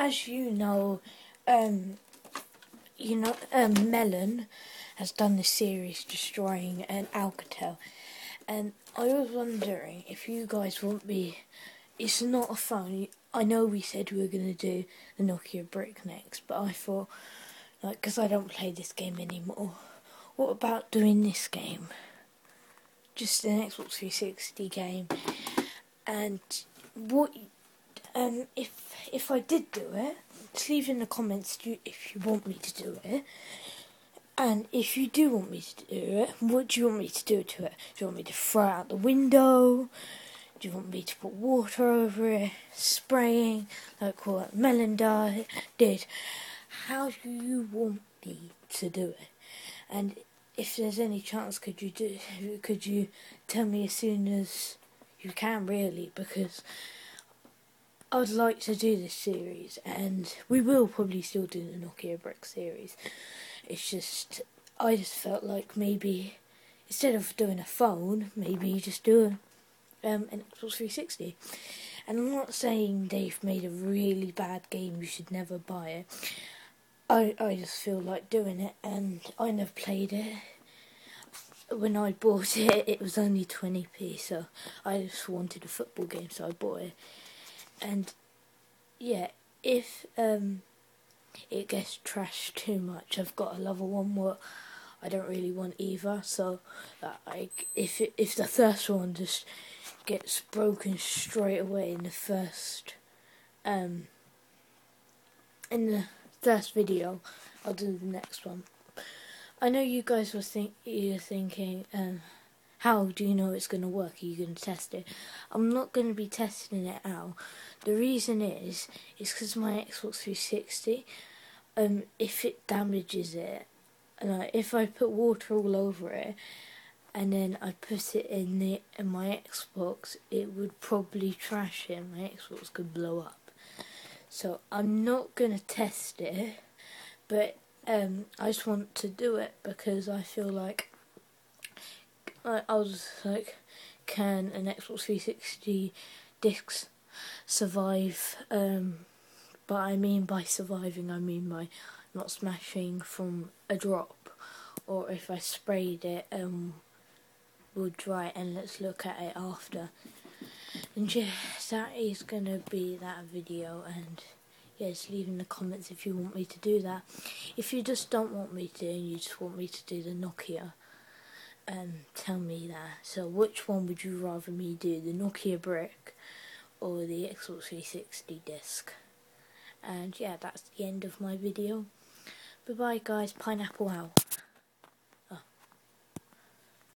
as you know, um, you know, um, Melon has done this series destroying an Alcatel, and I was wondering if you guys want be. It's not a phone. I know we said we were gonna do the Nokia brick next, but I thought, like, because I don't play this game anymore. What about doing this game? Just an Xbox 360 game, and what um, if if I did do it, leave in the comments if you want me to do it. And if you do want me to do it, what do you want me to do to it? Do you want me to throw it out the window? Do you want me to put water over it, spraying like what Melon did? How do you want me to do it? And if there's any chance, could you do? Could you tell me as soon as you can, really? Because I'd like to do this series, and we will probably still do the Nokia Brick series. It's just, I just felt like maybe instead of doing a phone, maybe you just do a, um, an Xbox 360. And I'm not saying they've made a really bad game, you should never buy it. I, I just feel like doing it, and I never played it. When I bought it, it was only 20p, so I just wanted a football game, so I bought it and yeah, if um, it gets trashed too much, I've got a level one what I don't really want either. So like if it, if the first one just gets broken straight away in the first um in the first video, I'll do the next one. I know you guys were think you're thinking um how do you know it's going to work? Are you going to test it? I'm not going to be testing it out. The reason is, is because my Xbox 360, um, if it damages it, and if I put water all over it, and then I put it in the in my Xbox, it would probably trash it. My Xbox could blow up. So I'm not gonna test it, but um, I just want to do it because I feel like I, I was like, can an Xbox 360 discs survive? Um, but I mean by surviving, I mean by not smashing from a drop, or if I sprayed it, um, would dry. And let's look at it after. And yeah, that is gonna be that video and just leave in the comments if you want me to do that. If you just don't want me to and you just want me to do the Nokia, um, tell me that. So which one would you rather me do, the Nokia brick or the Xbox 360 disc? And yeah, that's the end of my video. Bye bye guys, pineapple out.